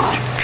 God.